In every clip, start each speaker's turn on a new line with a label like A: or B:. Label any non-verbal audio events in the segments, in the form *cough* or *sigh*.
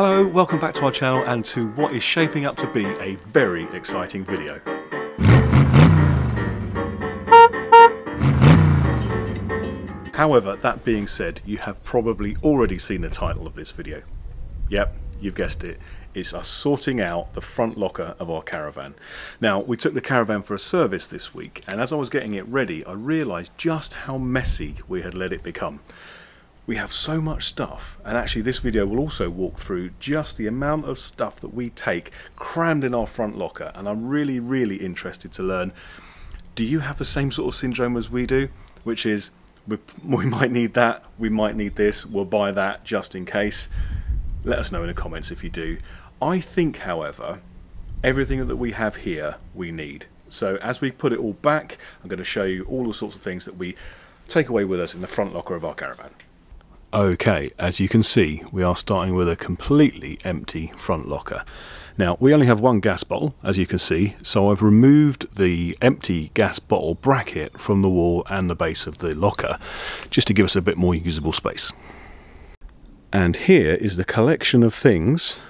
A: Hello, welcome back to our channel and to what is shaping up to be a very exciting video. However, that being said, you have probably already seen the title of this video. Yep, you've guessed it. It's us sorting out the front locker of our caravan. Now, we took the caravan for a service this week, and as I was getting it ready, I realised just how messy we had let it become we have so much stuff and actually this video will also walk through just the amount of stuff that we take crammed in our front locker and I'm really really interested to learn do you have the same sort of syndrome as we do? Which is we, *laughs* we might need that we might need this we'll buy that just in case. Let us know in the comments if you do. I think however everything that we have here we need. So as we put it all back I'm going to show you all the sorts of things that we take away with us in the front locker of our caravan Okay, as you can see, we are starting with a completely empty front locker. Now, we only have one gas bottle, as you can see, so I've removed the empty gas bottle bracket from the wall and the base of the locker, just to give us a bit more usable space. And here is the collection of things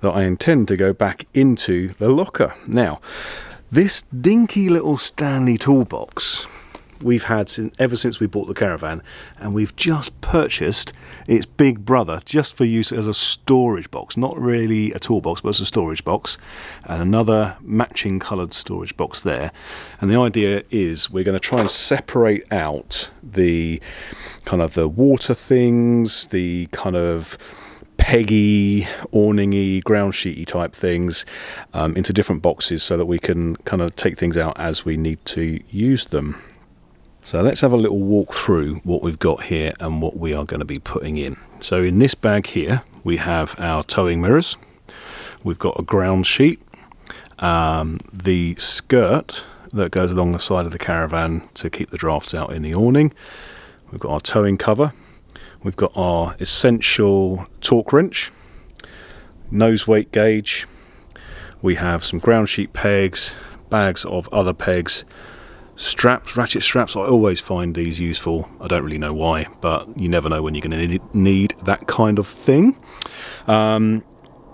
A: that I intend to go back into the locker. Now, this dinky little Stanley toolbox we've had since, ever since we bought the caravan and we've just purchased its big brother just for use as a storage box not really a toolbox but as a storage box and another matching coloured storage box there and the idea is we're going to try and separate out the kind of the water things the kind of peggy, awningy, ground sheety type things um, into different boxes so that we can kind of take things out as we need to use them. So let's have a little walk through what we've got here and what we are going to be putting in. So in this bag here we have our towing mirrors, we've got a ground sheet, um, the skirt that goes along the side of the caravan to keep the drafts out in the awning, we've got our towing cover, we've got our essential torque wrench, nose weight gauge, we have some ground sheet pegs, bags of other pegs, straps, ratchet straps, I always find these useful. I don't really know why, but you never know when you're going to need that kind of thing. Um,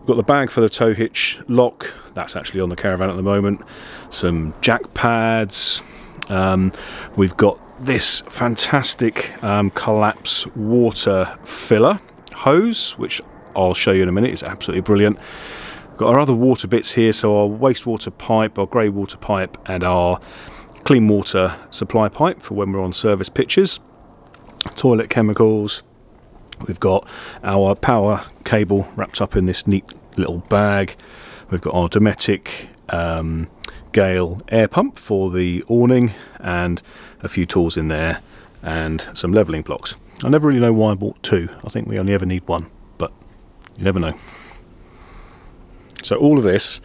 A: got the bag for the tow hitch lock, that's actually on the caravan at the moment. Some jack pads. Um, we've got this fantastic um, collapse water filler hose, which I'll show you in a minute. It's absolutely brilliant. Got our other water bits here, so our wastewater pipe, our grey water pipe, and our clean water supply pipe for when we're on service pitches, toilet chemicals. We've got our power cable wrapped up in this neat little bag. We've got our Dometic um, Gale air pump for the awning and a few tools in there and some levelling blocks. I never really know why I bought two. I think we only ever need one, but you never know. So all of this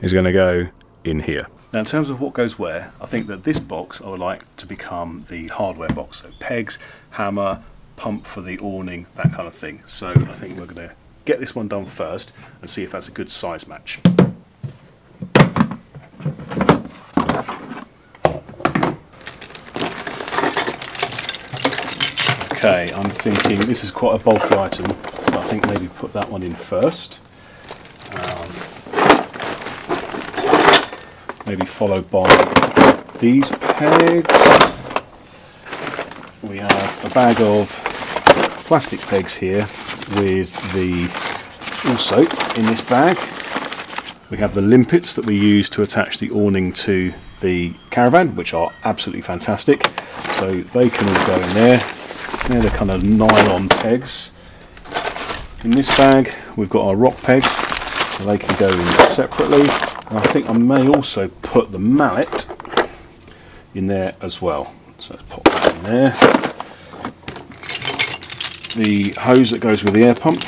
A: is going to go in here. Now in terms of what goes where, I think that this box I would like to become the hardware box. So pegs, hammer, pump for the awning, that kind of thing. So I think we're going to get this one done first and see if that's a good size match. Okay, I'm thinking this is quite a bulky item, so I think maybe put that one in first. Maybe followed by these pegs. We have a bag of plastic pegs here with the, also in this bag, we have the limpets that we use to attach the awning to the caravan, which are absolutely fantastic. So they can all go in there. They're the kind of nylon pegs. In this bag, we've got our rock pegs, so they can go in separately. And I think I may also put the mallet in there as well. So let's pop that in there. The hose that goes with the air pump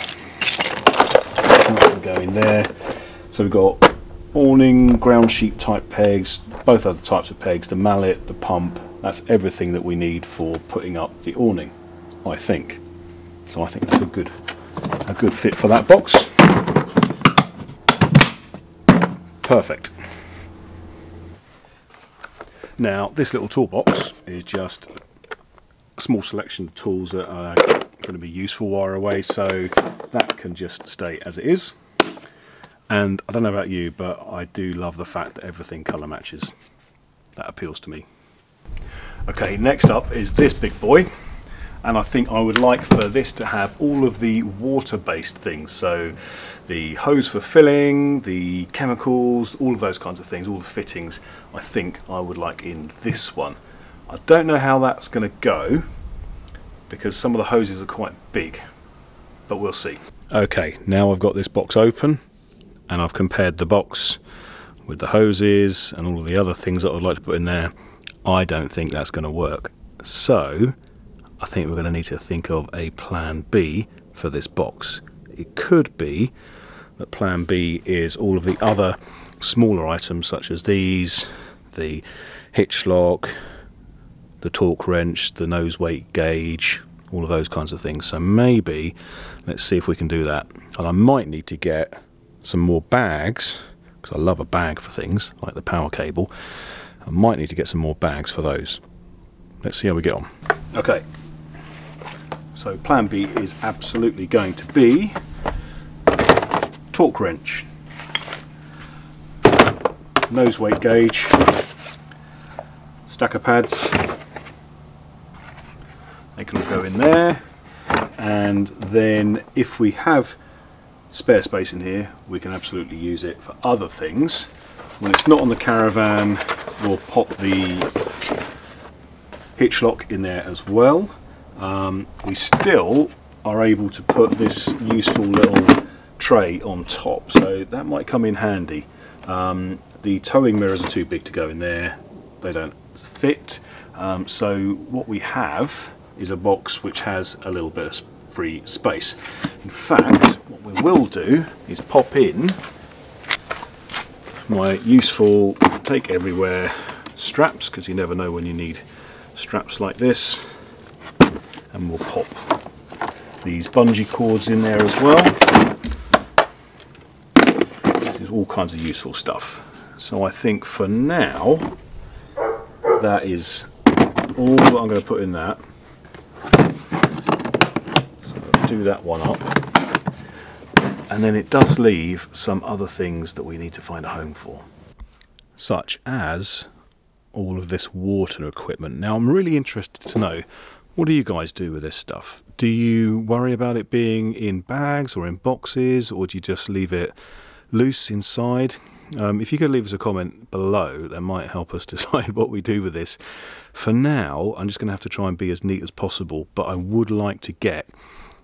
A: go in there. So we've got awning, ground sheet type pegs, both other types of pegs, the mallet, the pump, that's everything that we need for putting up the awning, I think. So I think that's a good a good fit for that box. Perfect. Now, this little toolbox is just a small selection of tools that are going to be useful while away, so that can just stay as it is. And I don't know about you, but I do love the fact that everything colour matches. That appeals to me. Okay, next up is this big boy. And I think I would like for this to have all of the water-based things. So the hose for filling, the chemicals, all of those kinds of things, all the fittings, I think I would like in this one. I don't know how that's going to go because some of the hoses are quite big, but we'll see. Okay, now I've got this box open and I've compared the box with the hoses and all of the other things that I'd like to put in there. I don't think that's going to work. So I think we're going to need to think of a plan B for this box. It could be that plan B is all of the other smaller items such as these, the hitch lock, the torque wrench, the nose weight gauge, all of those kinds of things. So maybe let's see if we can do that. And I might need to get some more bags because I love a bag for things like the power cable. I might need to get some more bags for those. Let's see how we get on. Okay, so plan B is absolutely going to be torque wrench, nose weight gauge, stacker pads, they can all go in there. And then if we have spare space in here we can absolutely use it for other things. When it's not on the caravan we'll pop the hitch lock in there as well um, we still are able to put this useful little tray on top so that might come in handy. Um, the towing mirrors are too big to go in there. They don't fit. Um, so what we have is a box which has a little bit of free space. In fact what we will do is pop in my useful take everywhere straps because you never know when you need straps like this and we'll pop these bungee cords in there as well. This is all kinds of useful stuff. So I think for now that is all that I'm going to put in that. So do that one up. And then it does leave some other things that we need to find a home for such as all of this water equipment. Now I'm really interested to know what do you guys do with this stuff? Do you worry about it being in bags or in boxes, or do you just leave it loose inside? Um, if you could leave us a comment below, that might help us *laughs* decide what we do with this. For now, I'm just going to have to try and be as neat as possible, but I would like to get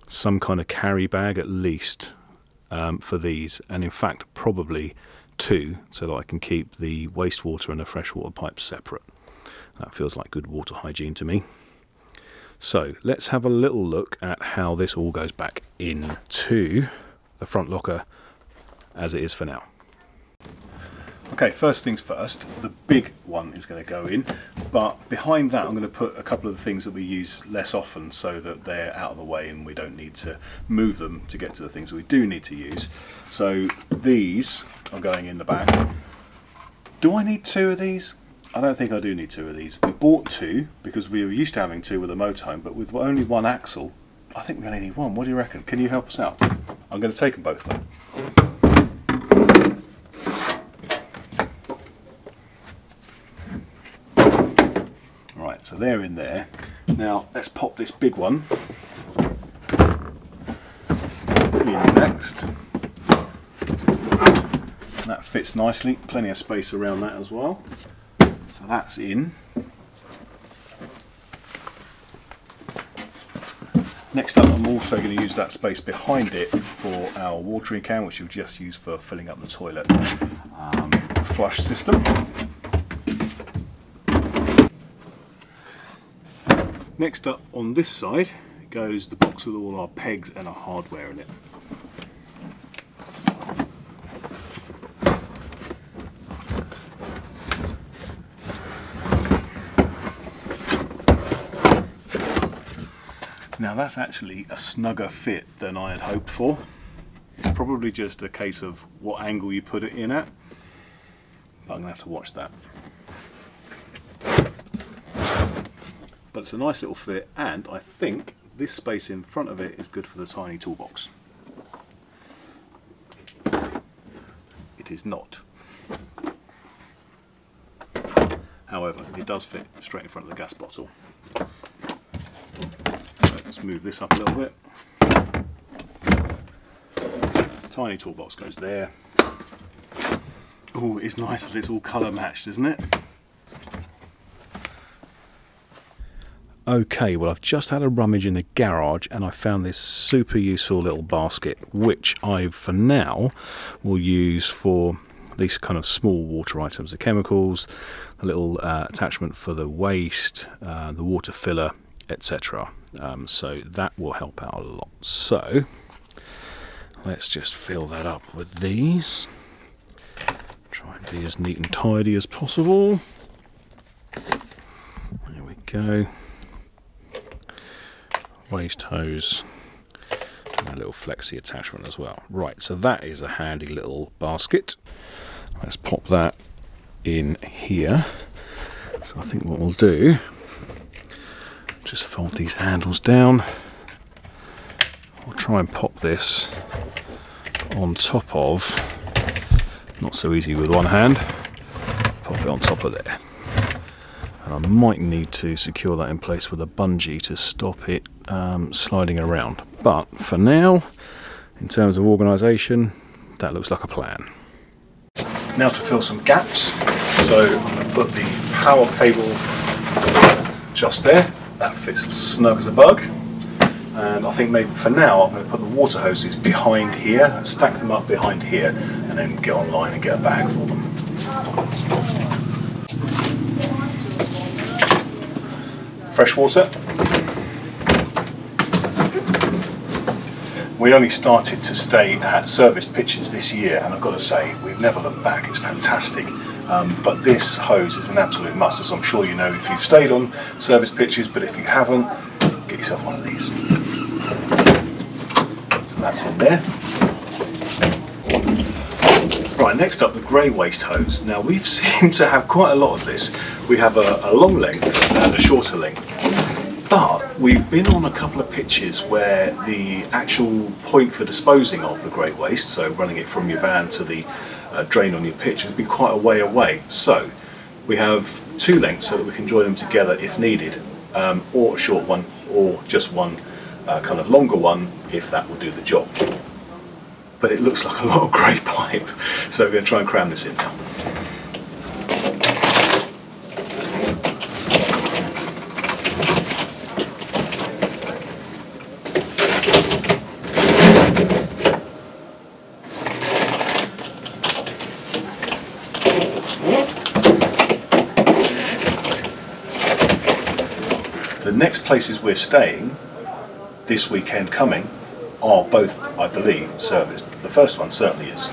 A: some kind of carry bag at least um, for these, and in fact, probably two, so that I can keep the wastewater and the freshwater pipes separate. That feels like good water hygiene to me. So let's have a little look at how this all goes back into the front locker as it is for now. Okay, first things first, the big one is going to go in, but behind that I'm going to put a couple of the things that we use less often so that they're out of the way and we don't need to move them to get to the things we do need to use. So these are going in the back. Do I need two of these? I don't think I do need two of these. We bought two because we were used to having two with a motorhome, but with only one axle, I think we only need one. What do you reckon? Can you help us out? I'm going to take them both though. Right, so they're in there. Now let's pop this big one in next. That fits nicely, plenty of space around that as well. That's in. Next up I'm also going to use that space behind it for our watering can which we'll just use for filling up the toilet um, flush system. Next up on this side goes the box with all our pegs and our hardware in it. Now that's actually a snugger fit than I had hoped for. It's probably just a case of what angle you put it in at. But I'm to have to watch that. But it's a nice little fit and I think this space in front of it is good for the tiny toolbox. It is not. However, it does fit straight in front of the gas bottle. Move this up a little bit. Tiny toolbox goes there. Oh, it's nice that it's all colour matched, isn't it? Okay, well I've just had a rummage in the garage and I found this super useful little basket which I for now will use for these kind of small water items, the chemicals, the little uh, attachment for the waste, uh, the water filler, etc. Um, so that will help out a lot. So let's just fill that up with these. Try and be as neat and tidy as possible. There we go. Waste hose and a little flexi attachment as well. Right, so that is a handy little basket. Let's pop that in here. So I think what we'll do, just fold these handles down. I'll try and pop this on top of, not so easy with one hand, pop it on top of there. And I might need to secure that in place with a bungee to stop it um, sliding around. But for now, in terms of organisation, that looks like a plan. Now to fill some gaps, so I'm going to put the power cable just there, that fits snug as a bug. And I think maybe for now I'm going to put the water hoses behind here, stack them up behind here, and then get online and get a bag for them. Fresh water. we only started to stay at service pitches this year, and I've got to say, we've never looked back. It's fantastic. Um, but this hose is an absolute must, as I'm sure you know if you've stayed on service pitches, but if you haven't, get yourself one of these. So that's in there. Right, next up the grey waste hose. Now we've *laughs* seemed to have quite a lot of this. We have a, a long length and a shorter length. But we've been on a couple of pitches where the actual point for disposing of the grey waste, so running it from your van to the uh, drain on your pitch, has be quite a way away. So we have two lengths so that we can join them together if needed, um, or a short one, or just one uh, kind of longer one if that will do the job. But it looks like a lot of grey *laughs* pipe, so we're going to try and cram this in now. next places we're staying this weekend coming are both, I believe, serviced. The first one certainly is.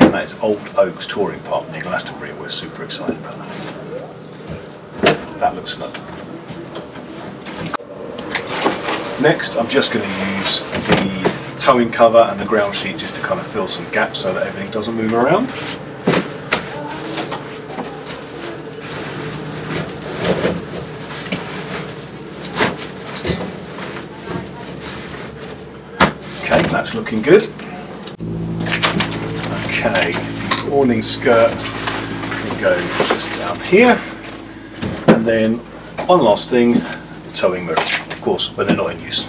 A: And that is Old Oaks Touring Park near Glastonbury. We're super excited about that. That looks snug. Next, I'm just going to use the towing cover and the ground sheet just to kind of fill some gaps so that everything doesn't move around. That's looking good. Okay, awning skirt will go just down here. And then one last thing, the towing mirrors, of course, when they're not in use.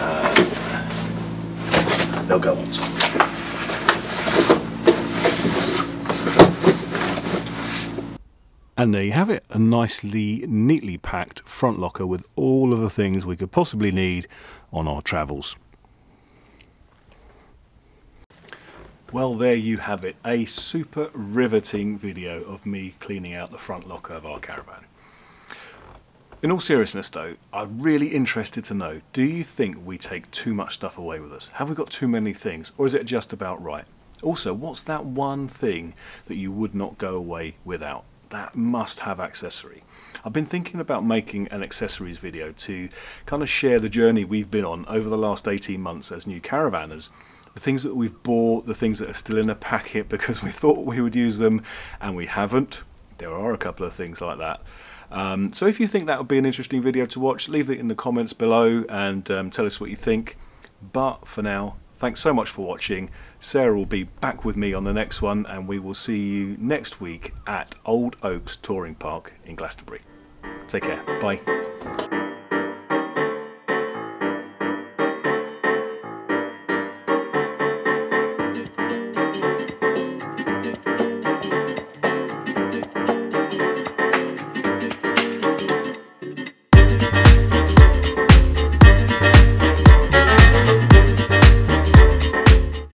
A: Uh, they'll go on top. And there you have it, a nicely, neatly packed front locker with all of the things we could possibly need on our travels. Well, there you have it, a super riveting video of me cleaning out the front locker of our caravan. In all seriousness though, I'm really interested to know, do you think we take too much stuff away with us? Have we got too many things, or is it just about right? Also, what's that one thing that you would not go away without? That must have accessory. I've been thinking about making an accessories video to kind of share the journey we've been on over the last 18 months as new caravanners the things that we've bought, the things that are still in a packet *laughs* because we thought we would use them and we haven't. There are a couple of things like that. Um, so if you think that would be an interesting video to watch, leave it in the comments below and um, tell us what you think. But for now, thanks so much for watching. Sarah will be back with me on the next one and we will see you next week at Old Oaks Touring Park in Glastonbury. Take care. Bye.